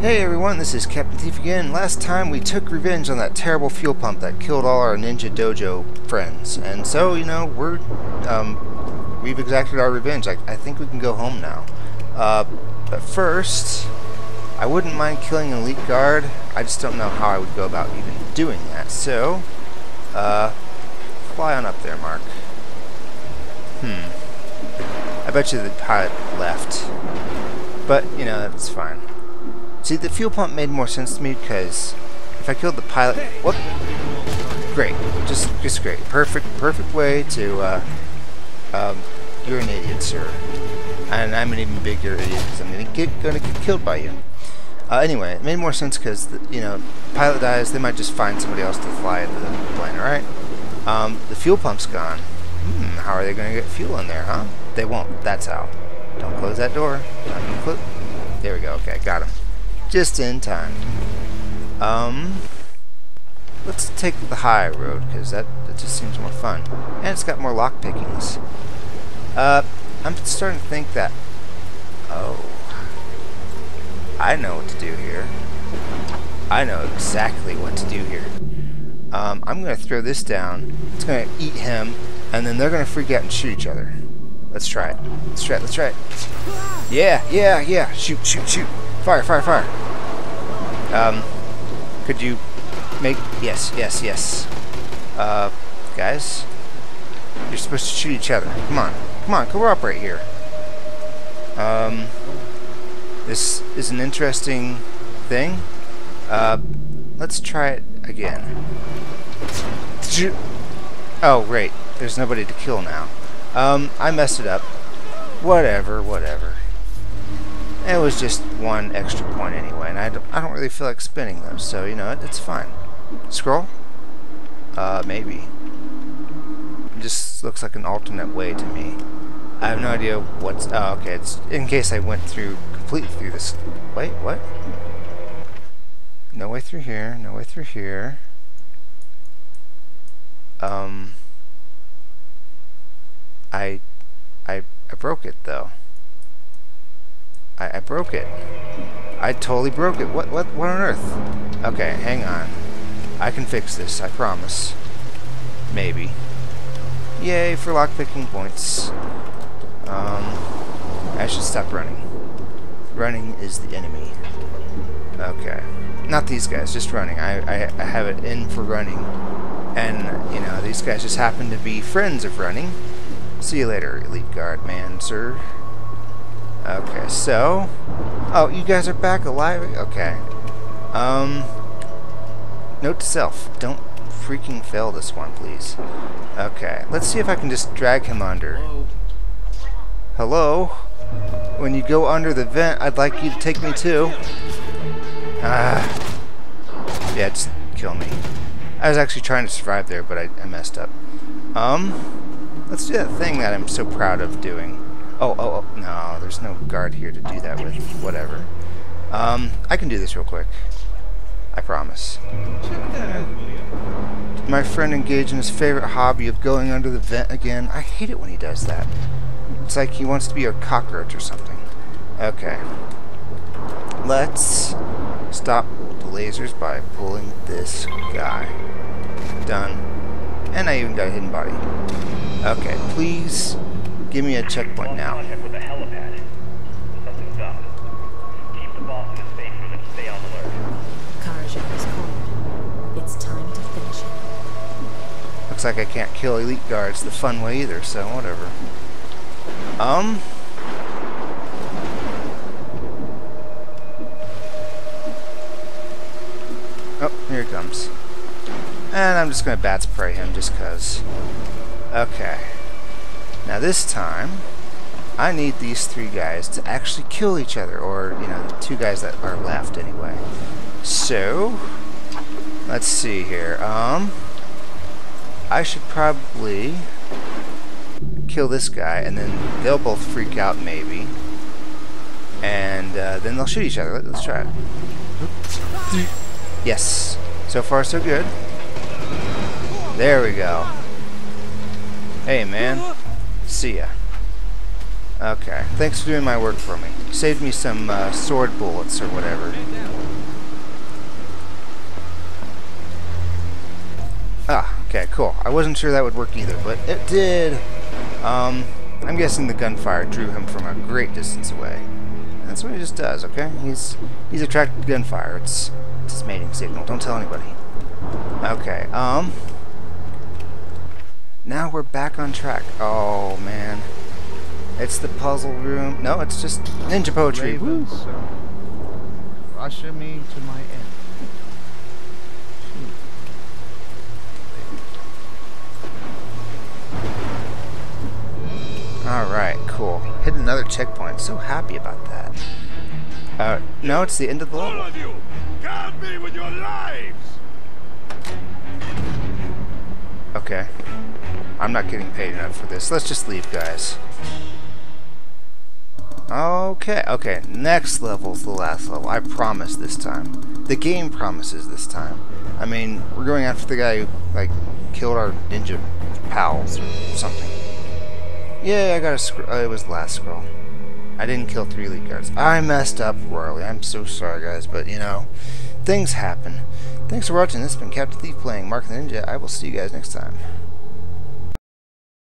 Hey everyone, this is Captain Thief again. Last time we took revenge on that terrible fuel pump that killed all our Ninja Dojo friends. And so, you know, we're, um, we've exacted our revenge. I, I think we can go home now. Uh, but first, I wouldn't mind killing an elite guard. I just don't know how I would go about even doing that. So, uh, fly on up there, Mark. Hmm. I bet you the pilot left. But, you know, that's fine. See, the fuel pump made more sense to me because if I killed the pilot, great, just just great, perfect, perfect way to. Uh, um, you're an idiot, sir, and I'm an even bigger idiot because I'm gonna get gonna get killed by you. Uh, anyway, it made more sense because you know, pilot dies, they might just find somebody else to fly the plane. All right. Um, the fuel pump's gone. Hmm, how are they gonna get fuel in there, huh? They won't. That's how. Don't close that door. There we go. Okay, got him just in time. Um, let's take the high road because that, that just seems more fun, and it's got more lock pickings. Uh, I'm starting to think that. Oh, I know what to do here. I know exactly what to do here. Um, I'm going to throw this down. It's going to eat him, and then they're going to freak out and shoot each other. Let's try it. Let's try it. Let's try it. Yeah, yeah, yeah. Shoot, shoot, shoot. Fire, fire, fire. Um, could you make... Yes, yes, yes. Uh, guys? You're supposed to shoot each other. Come on. Come on, cooperate here. Um, this is an interesting thing. Uh, let's try it again. Oh, great. There's nobody to kill now. Um, I messed it up. Whatever, whatever. It was just one extra point anyway, and I don't, I don't really feel like spinning them, so, you know, it, it's fine. Scroll? Uh, maybe. It just looks like an alternate way to me. I have no idea what's... Oh, okay, it's in case I went through, completely through this... Wait, what? No way through here, no way through here. Um... I... I, I broke it, though. I, I broke it. I totally broke it. What, what, what on earth? Okay, hang on. I can fix this, I promise. Maybe. Yay for lockpicking points. Um, I should stop running. Running is the enemy. Okay. Not these guys, just running. I, I, I have it in for running. And, you know, these guys just happen to be friends of running. See you later, Elite Guard man, sir. Okay, so... Oh, you guys are back alive? Okay. Um... Note to self, don't freaking fail this one, please. Okay, let's see if I can just drag him under. Hello? When you go under the vent, I'd like you to take me too. Ah. Yeah, just kill me. I was actually trying to survive there, but I, I messed up. Um, let's do that thing that I'm so proud of doing. Oh, oh, oh, no, there's no guard here to do that with. Whatever. Um, I can do this real quick. I promise. Did my friend engage in his favorite hobby of going under the vent again? I hate it when he does that. It's like he wants to be a cockroach or something. Okay. Let's stop the lasers by pulling this guy. Done. And I even got a hidden body. Okay, please Give me a checkpoint now. It's time to finish him. Looks like I can't kill elite guards the fun way either, so whatever. Um... Oh, here he comes. And I'm just gonna bat spray him just cause. Okay. Now this time, I need these three guys to actually kill each other, or, you know, the two guys that are left anyway. So, let's see here. Um, I should probably kill this guy, and then they'll both freak out, maybe. And uh, then they'll shoot each other. Let's try it. Yes. So far, so good. There we go. Hey, man. See ya. Okay, thanks for doing my work for me. Saved me some uh, sword bullets or whatever. Ah, okay, cool. I wasn't sure that would work either, but it did. Um, I'm guessing the gunfire drew him from a great distance away. That's what he just does, okay? He's he's attracted to gunfire. It's, it's his mating signal. Don't tell anybody. Okay, um... Now we're back on track. Oh, man. It's the puzzle room. No, it's just ninja poetry. Woo. Usher me to my end. Alright, cool. Hit another checkpoint. So happy about that. Uh, no, it's the end of the level. All of you, guard me with your lives! Okay. I'm not getting paid enough for this. Let's just leave, guys. Okay, okay. Next level's the last level. I promise this time. The game promises this time. I mean, we're going after the guy who, like, killed our ninja pals or something. Yeah, I got a scroll. Oh, it was the last scroll. I didn't kill three elite guards. I messed up royally. I'm so sorry, guys, but, you know, things happen. Thanks for watching. This has been Captain Thief playing Mark the Ninja. I will see you guys next time.